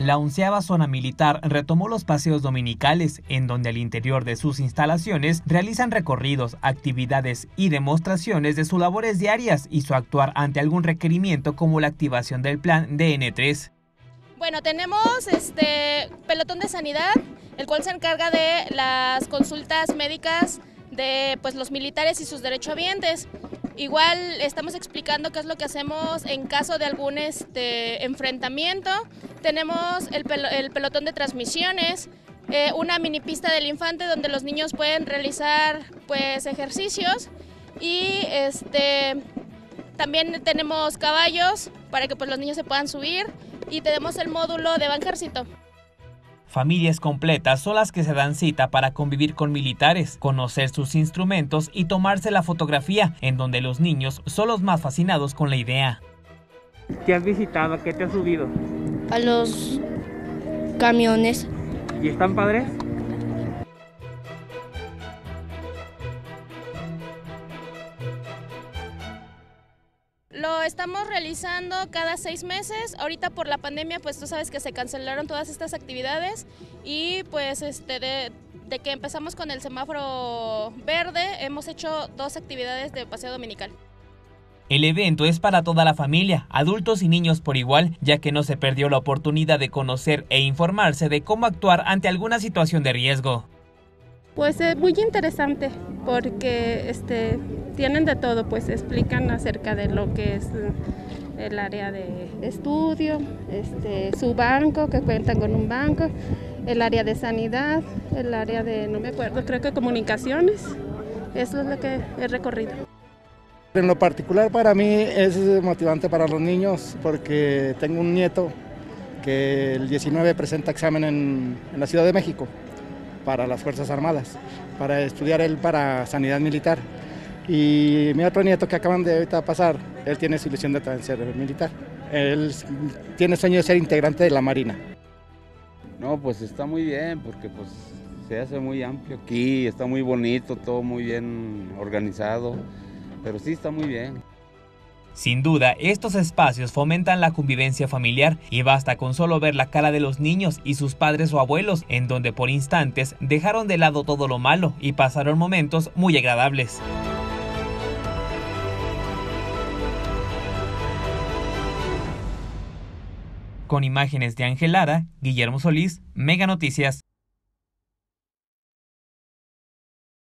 La onceava zona militar retomó los paseos dominicales, en donde al interior de sus instalaciones realizan recorridos, actividades y demostraciones de sus labores diarias y su actuar ante algún requerimiento como la activación del plan DN3. Bueno, tenemos este pelotón de sanidad, el cual se encarga de las consultas médicas de pues, los militares y sus derechohabientes. Igual estamos explicando qué es lo que hacemos en caso de algún este, enfrentamiento. Tenemos el, pelotón de transmisiones, eh, una mini pista del infante donde los niños pueden realizar pues, ejercicios y este, también tenemos caballos para que pues, los niños se puedan subir y tenemos el módulo de banjército. Familias completas son las que se dan cita para convivir con militares, conocer sus instrumentos y tomarse la fotografía, en donde los niños son los más fascinados con la idea. ¿Qué has visitado? ¿Qué te has subido? A los camiones. ¿Y están padres? Lo estamos realizando cada seis meses. Ahorita por la pandemia, pues tú sabes que se cancelaron todas estas actividades y pues este de, de que empezamos con el semáforo verde, hemos hecho dos actividades de paseo dominical. El evento es para toda la familia, adultos y niños por igual, ya que no se perdió la oportunidad de conocer e informarse de cómo actuar ante alguna situación de riesgo. Pues es muy interesante porque este, tienen de todo, pues explican acerca de lo que es el área de estudio, este, su banco, que cuentan con un banco, el área de sanidad, el área de, no me acuerdo, creo que comunicaciones. Eso es lo que he recorrido. En lo particular para mí es motivante para los niños porque tengo un nieto que el 19 presenta examen en, en la Ciudad de México para las Fuerzas Armadas, para estudiar él para sanidad militar. Y mi otro nieto que acaban de ahorita pasar, él tiene su ilusión de también ser militar. Él tiene sueño de ser integrante de la Marina. No, pues está muy bien porque pues se hace muy amplio aquí, está muy bonito, todo muy bien organizado, pero sí está muy bien. Sin duda, estos espacios fomentan la convivencia familiar y basta con solo ver la cara de los niños y sus padres o abuelos, en donde por instantes dejaron de lado todo lo malo y pasaron momentos muy agradables. Con imágenes de Ángel Lara, Guillermo Solís, Mega Noticias.